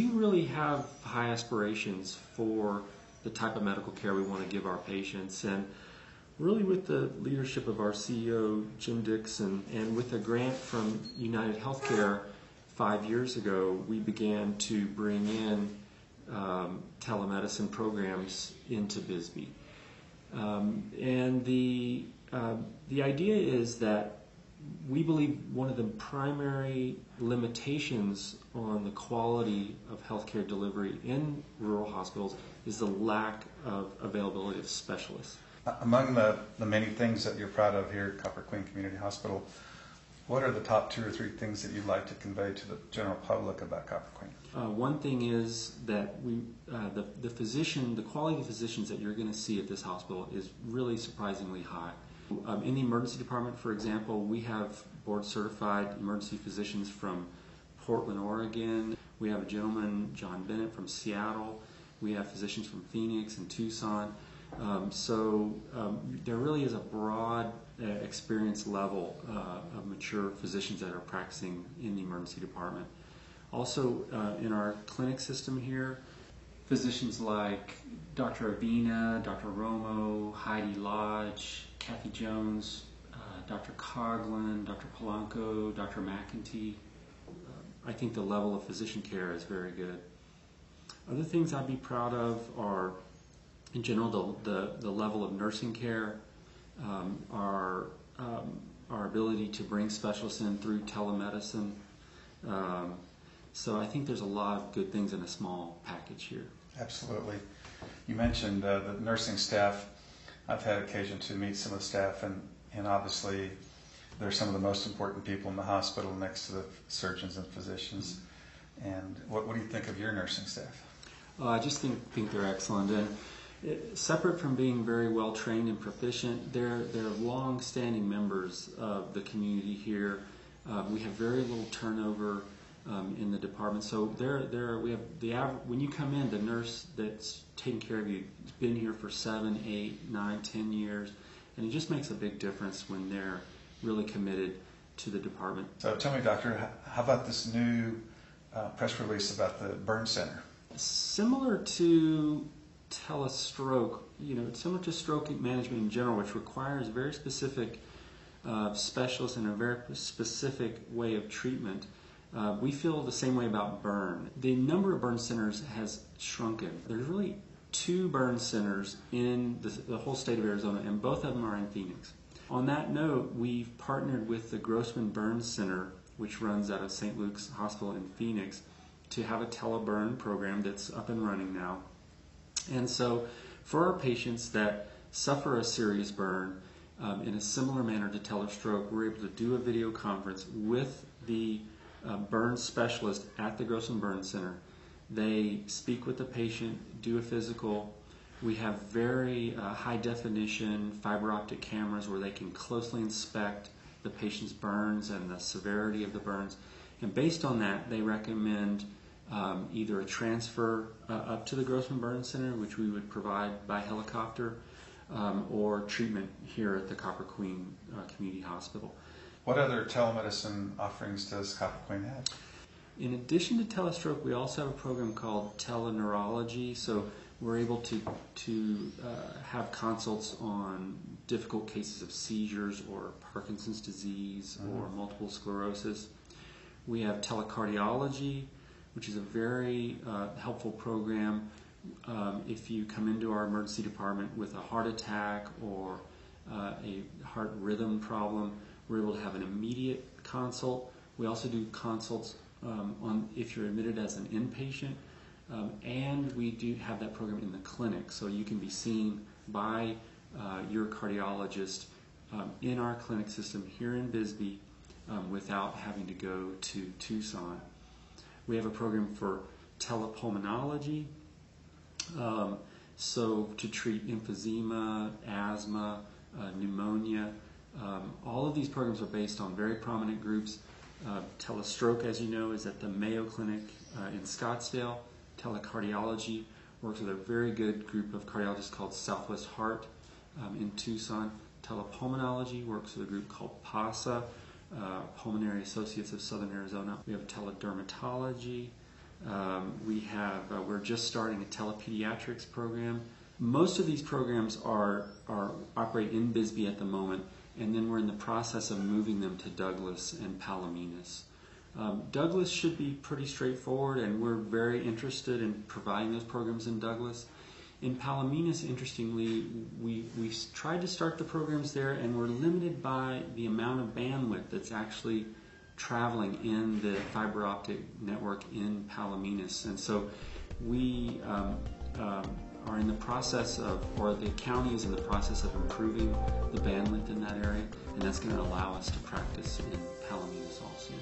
really have high aspirations for the type of medical care we want to give our patients. And really, with the leadership of our CEO, Jim Dickson, and with a grant from United Healthcare five years ago, we began to bring in um, telemedicine programs into Bisbee. Um, and the, uh, the idea is that we believe one of the primary limitations on the quality of healthcare delivery in rural hospitals is the lack of availability of specialists. Among the, the many things that you're proud of here at Copper Queen Community Hospital, what are the top two or three things that you'd like to convey to the general public about Copper Queen? Uh, one thing is that we, uh, the, the physician, the quality of physicians that you're going to see at this hospital is really surprisingly high. Um, in the emergency department, for example, we have board certified emergency physicians from Portland, Oregon. We have a gentleman, John Bennett, from Seattle. We have physicians from Phoenix and Tucson. Um, so um, there really is a broad uh, experience level uh, of mature physicians that are practicing in the emergency department. Also, uh, in our clinic system here, physicians like Dr. Avina, Dr. Romo, Heidi Lodge, Kathy Jones, uh, Dr. Coughlin, Dr. Polanco, Dr. McEntee. Uh, I think the level of physician care is very good. Other things I'd be proud of are, in general, the, the, the level of nursing care, um, our, um, our ability to bring specialists in through telemedicine. Um, so I think there's a lot of good things in a small package here. Absolutely. You mentioned uh, the nursing staff. I've had occasion to meet some of the staff, and, and obviously they're some of the most important people in the hospital next to the surgeons and physicians. And what, what do you think of your nursing staff? Uh, I just think, think they're excellent. And it, separate from being very well trained and proficient, they're, they're long standing members of the community here. Uh, we have very little turnover um, in the department. So there, there we have the average, when you come in, the nurse that's taking care of you has been here for seven, eight, nine, ten years, and it just makes a big difference when they're really committed to the department. So tell me, doctor, how about this new uh, press release about the burn center? Similar to telestroke, you know, it's similar to stroke management in general, which requires very specific uh, specialists and a very specific way of treatment. Uh, we feel the same way about burn. The number of burn centers has shrunken. There's really two burn centers in the, the, whole state of Arizona, and both of them are in Phoenix. On that note, we've partnered with the Grossman Burn Center, which runs out of St. Luke's Hospital in Phoenix, to have a teleburn program that's up and running now. And so, for our patients that suffer a serious burn, um, in a similar manner to telestroke, we're able to do a video conference with the uh, burn specialist at the Grossman Burn Center. They speak with the patient, do a physical. We have very uh, high definition fiber optic cameras where they can closely inspect the patient's burns and the severity of the burns. And based on that, they recommend um, either a transfer uh, up to the Grossman Burn Center, which we would provide by helicopter, um, or treatment here at the Copper Queen uh, Community Hospital. What other telemedicine offerings does Copper Queen have? In addition to telestroke, we also have a program called teleneurology. So we're able to to uh, have consults on difficult cases of seizures or Parkinson's disease mm-hmm. or multiple sclerosis. We have telecardiology, which is a very uh, helpful program um, if you come into our emergency department with a heart attack or uh, a heart rhythm problem we're able to have an immediate consult. We also do consults um, on if you're admitted as an inpatient, um, and we do have that program in the clinic, so you can be seen by uh, your cardiologist um, in our clinic system here in Bisbee um, without having to go to Tucson. We have a program for telepulmonology, um, so to treat emphysema, asthma, uh, pneumonia. Um, all of these programs are based on very prominent groups. Uh, telestroke, as you know, is at the Mayo Clinic uh, in Scottsdale. Telecardiology works with a very good group of cardiologists called Southwest Heart um, in Tucson. Telepulmonology works with a group called PASA, uh, Pulmonary Associates of Southern Arizona. We have teledermatology, Um, we have uh, we're just starting a telepediatrics program. Most of these programs are are operate in Bisbee at the moment, and then we're in the process of moving them to Douglas and Palominas. Um, Douglas should be pretty straightforward, and we're very interested in providing those programs in Douglas. In Palominas, interestingly, we, we tried to start the programs there, and we're limited by the amount of bandwidth that's actually traveling in the fiber optic network in Palominas. And so we um, um, are in the process of, or the county is in the process of improving the bandwidth in that area, and that's going to allow us to practice in Palominas also.